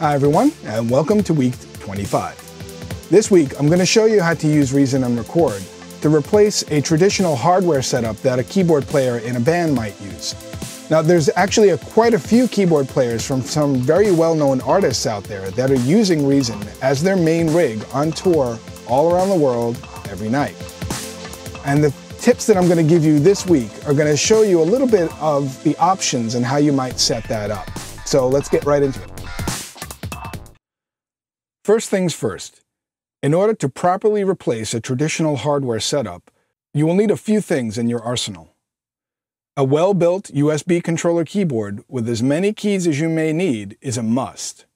Hi everyone, and welcome to week 25. This week, I'm going to show you how to use Reason and Record to replace a traditional hardware setup that a keyboard player in a band might use. Now, there's actually a, quite a few keyboard players from some very well-known artists out there that are using Reason as their main rig on tour all around the world every night. And the tips that I'm going to give you this week are going to show you a little bit of the options and how you might set that up. So let's get right into it. First things first, in order to properly replace a traditional hardware setup, you will need a few things in your arsenal. A well-built USB controller keyboard with as many keys as you may need is a must.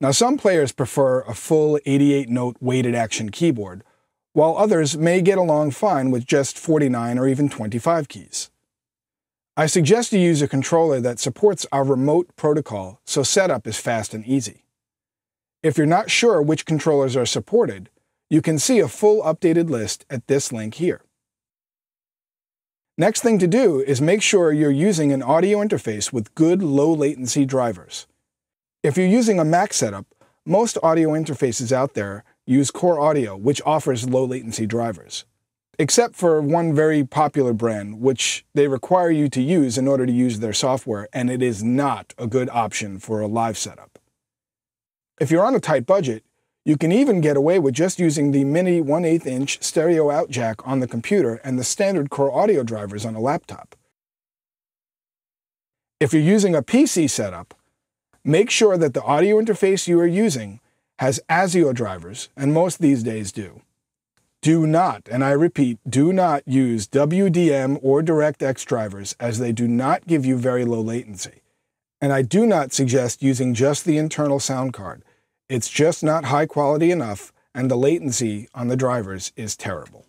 Now some players prefer a full 88-note weighted action keyboard, while others may get along fine with just 49 or even 25 keys. I suggest you use a controller that supports our remote protocol so setup is fast and easy. If you're not sure which controllers are supported, you can see a full updated list at this link here. Next thing to do is make sure you're using an audio interface with good low latency drivers. If you're using a Mac setup, most audio interfaces out there use Core Audio, which offers low latency drivers. Except for one very popular brand, which they require you to use in order to use their software, and it is not a good option for a live setup. If you're on a tight budget, you can even get away with just using the mini 1 8 inch stereo out jack on the computer and the standard Core Audio drivers on a laptop. If you're using a PC setup, make sure that the audio interface you are using has ASIO drivers, and most these days do. Do not, and I repeat, do not use WDM or DirectX drivers as they do not give you very low latency. And I do not suggest using just the internal sound card. It's just not high quality enough, and the latency on the drivers is terrible.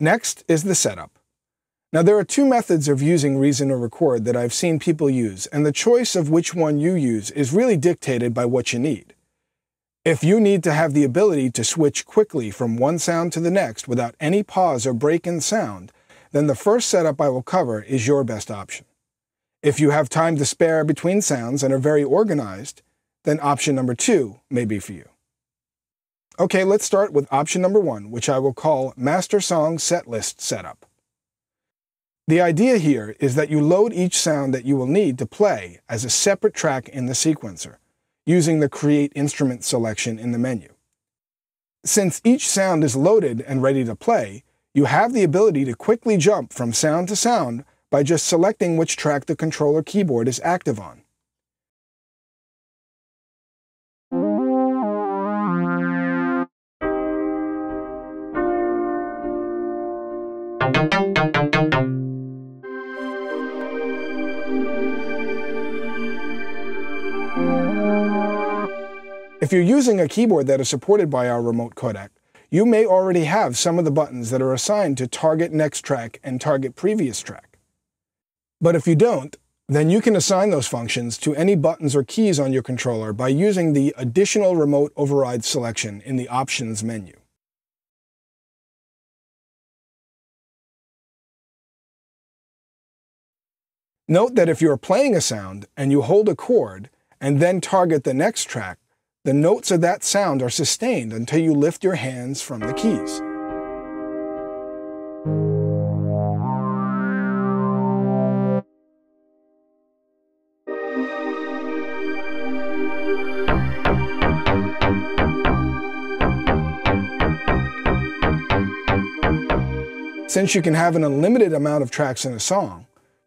Next is the setup. Now there are two methods of using Reason or Record that I've seen people use, and the choice of which one you use is really dictated by what you need. If you need to have the ability to switch quickly from one sound to the next without any pause or break in sound, then the first setup I will cover is your best option. If you have time to spare between sounds and are very organized, then option number two may be for you. Okay, let's start with option number one, which I will call Master Song Setlist Setup. The idea here is that you load each sound that you will need to play as a separate track in the sequencer, using the Create Instrument selection in the menu. Since each sound is loaded and ready to play, you have the ability to quickly jump from sound to sound by just selecting which track the controller keyboard is active on. If you're using a keyboard that is supported by our remote codec, you may already have some of the buttons that are assigned to target next track and target previous track. But if you don't, then you can assign those functions to any buttons or keys on your controller by using the Additional Remote Override selection in the Options menu. Note that if you are playing a sound and you hold a chord and then target the next track, the notes of that sound are sustained until you lift your hands from the keys. Since you can have an unlimited amount of tracks in a song,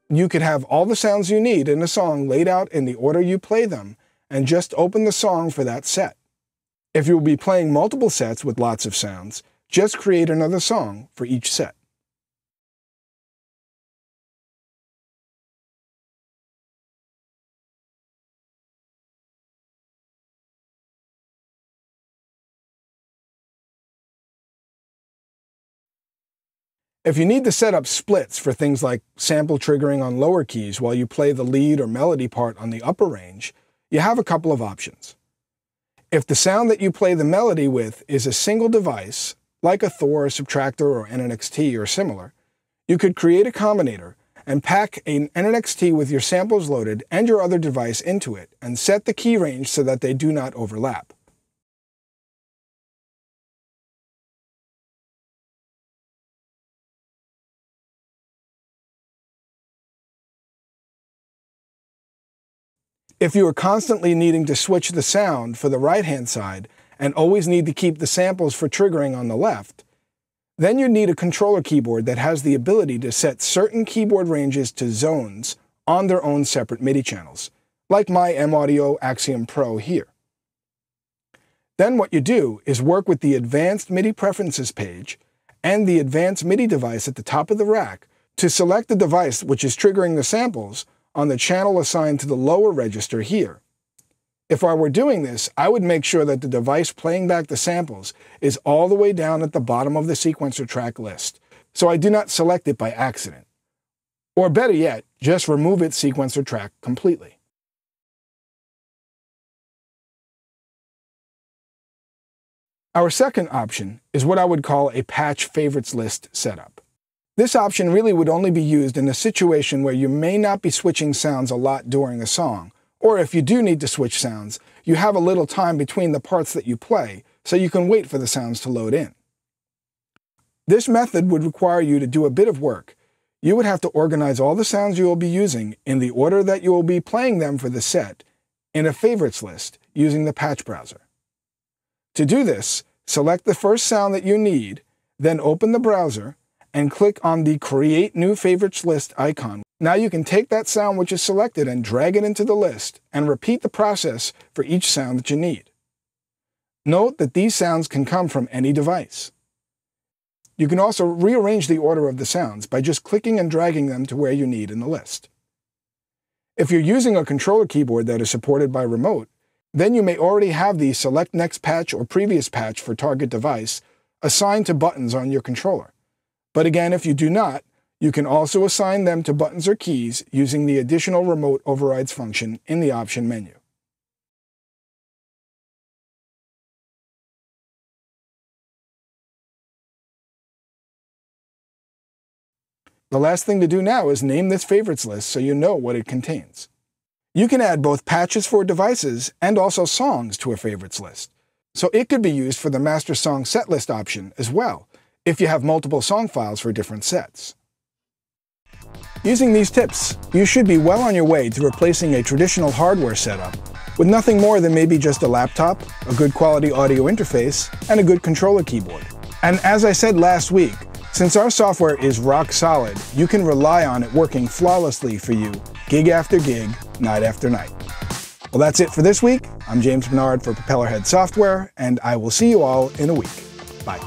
you could have all the sounds you need in a song laid out in the order you play them and just open the song for that set. If you will be playing multiple sets with lots of sounds, just create another song for each set. If you need to set up splits for things like sample triggering on lower keys while you play the lead or melody part on the upper range, you have a couple of options. If the sound that you play the melody with is a single device, like a Thor, Subtractor, or NNXT or similar, you could create a combinator and pack an NNXT with your samples loaded and your other device into it, and set the key range so that they do not overlap. If you are constantly needing to switch the sound for the right-hand side and always need to keep the samples for triggering on the left, then you need a controller keyboard that has the ability to set certain keyboard ranges to zones on their own separate MIDI channels, like my M-Audio Axiom Pro here. Then what you do is work with the Advanced MIDI Preferences page and the Advanced MIDI device at the top of the rack to select the device which is triggering the samples on the channel assigned to the lower register here. If I were doing this, I would make sure that the device playing back the samples is all the way down at the bottom of the sequencer track list, so I do not select it by accident. Or better yet, just remove its sequencer track completely. Our second option is what I would call a patch favorites list setup. This option really would only be used in a situation where you may not be switching sounds a lot during a song, or if you do need to switch sounds, you have a little time between the parts that you play, so you can wait for the sounds to load in. This method would require you to do a bit of work. You would have to organize all the sounds you will be using in the order that you will be playing them for the set in a favorites list using the patch browser. To do this, select the first sound that you need, then open the browser and click on the Create New Favorites List icon. Now you can take that sound which is selected and drag it into the list and repeat the process for each sound that you need. Note that these sounds can come from any device. You can also rearrange the order of the sounds by just clicking and dragging them to where you need in the list. If you're using a controller keyboard that is supported by remote, then you may already have the Select Next Patch or Previous Patch for target device assigned to buttons on your controller. But again, if you do not, you can also assign them to buttons or keys using the additional remote overrides function in the option menu. The last thing to do now is name this favorites list so you know what it contains. You can add both patches for devices and also songs to a favorites list. So it could be used for the master song setlist option as well, if you have multiple song files for different sets. Using these tips, you should be well on your way to replacing a traditional hardware setup with nothing more than maybe just a laptop, a good quality audio interface, and a good controller keyboard. And as I said last week, since our software is rock solid, you can rely on it working flawlessly for you, gig after gig, night after night. Well, that's it for this week. I'm James Bernard for Propellerhead Software, and I will see you all in a week. Bye.